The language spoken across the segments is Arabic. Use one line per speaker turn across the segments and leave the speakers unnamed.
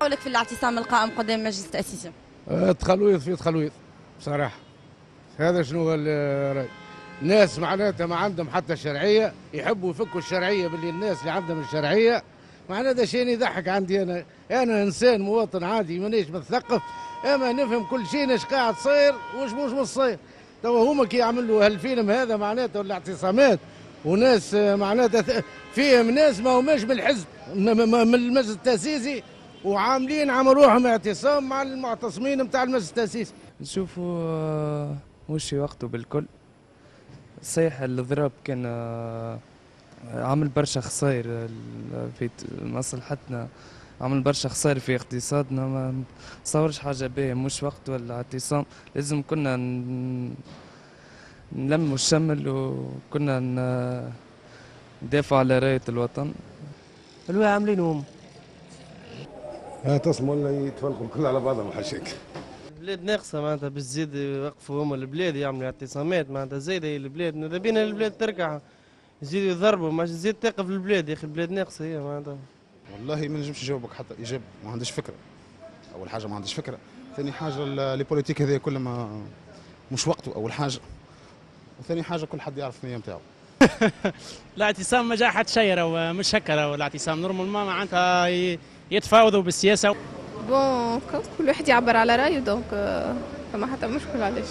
قولك في الاعتصام القائم قدام مجلس التأسيسي
آه، تخلويط في تخلويط بصراحة. هذا شنو الرأي ناس معناتها ما عندهم حتى شرعية يحبوا يفكوا الشرعية باللي الناس اللي عندهم الشرعية. معناتها شيء يضحك عندي أنا. أنا إنسان مواطن عادي مانيش مثقف. أما نفهم كل شيء إيش قاعد صاير وش مش مش صاير. توا هما كي يعملوا هالفيلم هذا معناته الاعتصامات وناس آه، معناتها فيهم ناس ما هماش من الحزب من المجلس التأسيسي وعاملين عملوا روحهم اعتصام مع المعتصمين نتاع المجلس التأسيسي.
نشوفوا آه، وش وقته بالكل. صحيح الضرب كان آه، عمل برشا خسائر في مصلحتنا. عمل برشا خسائر في اقتصادنا ما نصورش حاجة باهية. مش وقت ولا اعتصام. لازم كنا نلموا الشمل وكنا ن- ندافعوا على راية الوطن.
الوا عاملين هم
تصموا ولا يتفرقوا الكل على بعضهم حاشاك
البلاد ناقصة معناتها باش تزيد يوقفوا هما البلاد يعملوا اعتصامات معناتها زايدة هي البلاد. ماذا بينا البلاد تركع يزيدوا يضربوا ما تزيد تقف البلاد يا أخي البلاد ناقصة هي معناتها.
والله ما نجمش نجاوبك حتى اجابه ما عنديش فكرة. أول حاجة ما عنديش فكرة. ثاني حاجة les politiques هذا كل ما مش وقته أول حاجة. وثاني حاجة كل حد يعرف النية نتاعو.
الاعتصام ما جا حتى شيء راهو مش هكا راهو الاعتصام. normalement معناتها يتفاوضوا بالسياسة.
bon كل واحد يعبر على رايه donc فما حتى مشكل علاش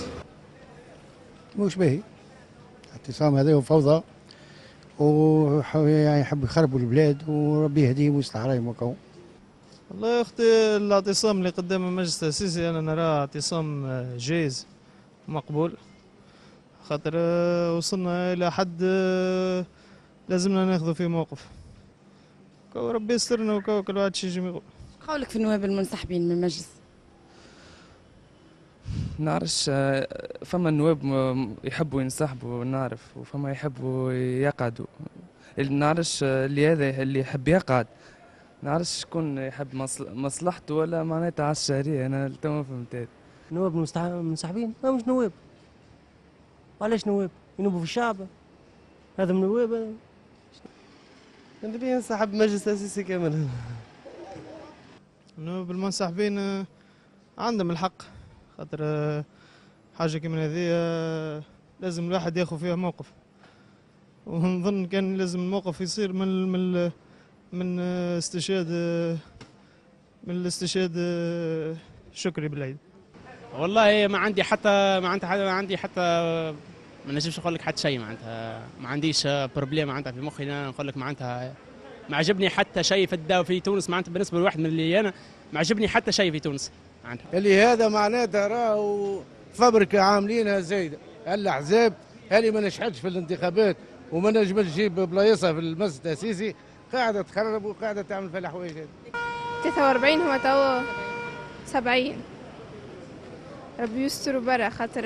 مش باهي الاعتصام هذا هو فوضى ويحب يخربوا البلاد وربي يهديهم ويصلح رايهم وكو
والله يا أختي الاعتصام اللي قدام المجلس التأسيسي أنا نراه اعتصام آه، جايز مقبول. خاطر آه، وصلنا إلى حد آه، لازمنا ناخذ فيه موقف. كو ربي يسترنا كل واحد شي يجي يقول
قولك في النواب المنسحبين من المجلس؟
نعرفش آه، فما نواب م- يحبوا ينسحبوا نعرف وفما يحبوا يقعدوا. اللي نعرفش آه، اللي هذا اللي يحب يقعد. نعرفش شكون يحب مصل- مصلحته ولا معناتها على الشهرية. أنا تو ما فهمت
نواب منسحبين ما مش نواب. علاش نواب؟ ينوبوا في الشعب. هذا من نواب هذا. ماذا بيا نسحب مجلس تاسيسي كامل.
انه بالمنسحبين آه، عندهم الحق. خاطر حاجة كيما هذه لازم الواحد ياخذ فيها موقف. ونظن كان لازم الموقف يصير من ال- من من استشهاد من الاستشهاد شكري بالعيد.
والله ما عندي حتى ما عندي حتى ما عندي حتى ما نجمش نقول لك حتى شيء معناتها. ما عنديش problème معناتها في مخي أنا نقول لك معناتها ما عجبني حتى شيء في الدواء في تونس معناتها بالنسبة لواحد من اللي أنا ما عجبني حتى شيء في تونس معناتها.
اللي هذا معناتها راهو فبركة عاملينها زايدة. الأحزاب؟ اللي ما نجحتش في الانتخابات؟ وما نجمش تجيب بلايصها في المجلس التأسيسي قاعدة تخرب وقاعدة تعمل في الحوايج هذه.
43 هو تو 70 ربي يستر برا خاطر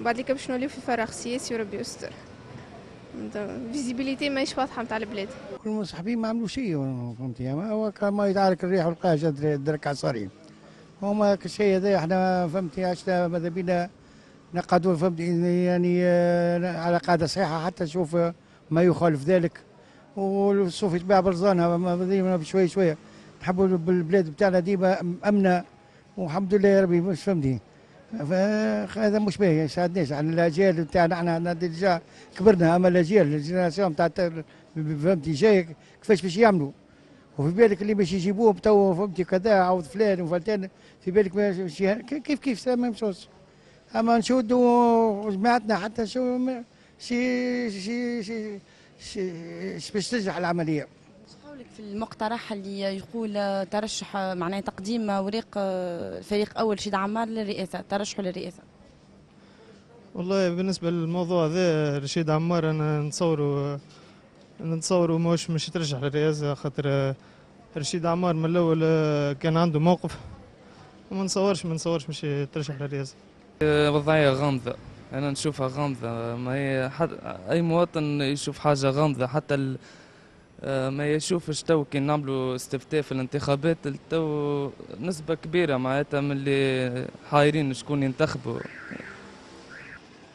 بعد اللي باش نوليو في فراغ سياسي وربي يستر visibilité ماهيش واضحة نتاع البلاد.
كل المنسحبين ما عملوا شيء فهمتي؟ هو كان ما يتعارك الريح والقاه جد درك عصارين هما كالشيء هذا إحنا فهمتي؟ عشنا ماذا بينا؟ نقعدوا فهمتي؟ يعني آه، على قاعدة صحيحة حتى نشوف آه، ما يخالف ذلك. والصوف يتباع برزانها بشوي شوية. نحبوا بالبلاد بتاعنا ديما أمنة. والحمد لله يا ربي مش فهمتي؟ فهذا مش باهي يساعدناش عن الاجيال بتاعنا إحنا ديجا كبرنا أما الاجيال الجينيراسيون بتاع فهمتي؟ جاي كيفاش باش يعملوا؟ وفي بالك اللي باش يجيبوهم تو فهمتي؟ كذا عوض فلان وفلان في بالك كيف كيف؟ ميم سوس أما نشودوا جماعتنا حتى شو شي شي شي شي شي باش تنجح العملية.
قولك في المقترح اللي يقول آه، ترشح آه، معناه تقديم اوراق آه، الفريق أول شيد عمار للرئاسة ترشحه للرئاسة.
والله بالنسبة للموضوع ذا رشيد عمار أنا نتصوروا نتصوروا مش مش يترشح للرئاسة خاطر رشيد عمار من الأول كان عنده موقف. وما نصورش ما نصورش مش يترشح للرئاسة.
آه، وضعية غامضة. أنا نشوفها غامضة. ما هي حد أي مواطن يشوف حاجة غامضة. حتى ال... آه، ما يشوفش تو كي نعملوا استفتاء في الانتخابات تو نسبة كبيرة معناتها من اللي حايرين شكون ينتخبوا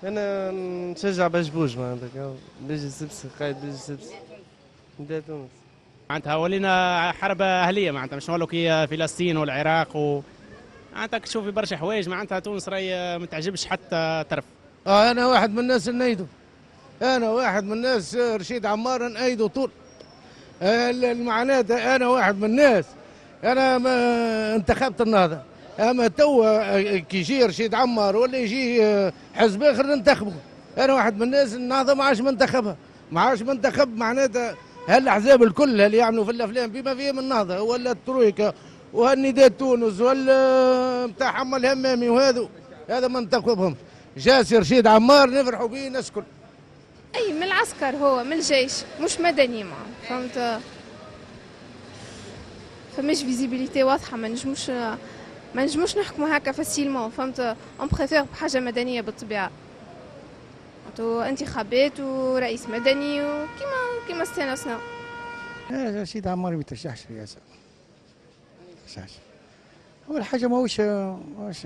أنا نشجع باش بوج معناتها. بيجي سبسي قايد بيجي سبسي نتا تونس
معناتها ولينا حرب أهلية معناتها مش نقول كي فلسطين والعراق و معناتها تشوفي برشا حوايج معناتها تونس راهي ما تعجبش حتى طرف.
آه أنا واحد من الناس اللي نأيده أنا واحد من الناس رشيد عمار نأيده طول. معناتها أنا واحد من الناس. أنا ما انتخبت النهضه اما توا كي يجي رشيد عمار ولا يجي حزب آخر ننتخبه. أنا واحد من الناس النهضه ما عادش منتخبها. ما عادش منتخب معناتها هالأحزاب الكل اللي يعملوا في الأفلام. بما فيهم النهضه ولا الترويكا وهالنداء تونس ولا بتاع حمل همامي وهذا هذا ما ننتخبهم جاسي رشيد عمار نفرحوا به الناس
أي من العسكر هو من الجيش مش مدني ما. فهمت؟ فماش visibilité واضحة ما نجموش ما نجموش نحكموا هكا facilement فهمت؟ on préfère بحاجه مدنية بالطبيعة. تو انتخابات ورئيس مدني وكيما كيما استانسنا.
لا رشيد عمار ما يترشحش رئاسة ما أول حاجة ماهوش ماهوش.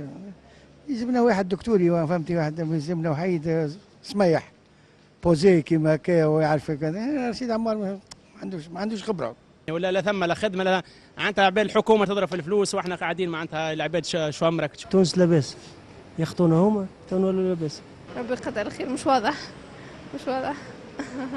يلزمنا واحد دكتوري فهمتي؟ واحد يلزمنا وحيد سميح. بوزي كيما هكا ويعرف كذا. رشيد عمار ما عندوش ما عندوش خبرة.
ولا لا ثم لا خدمة لا معناتها عباد الحكومة تضرب في الفلوس وإحنا قاعدين معناتها العباد ش- شوامرك.
تونس لاباس. يخطونا هما تو ولا لاباس.
ربي يقدر الخير مش واضح. مش واضح.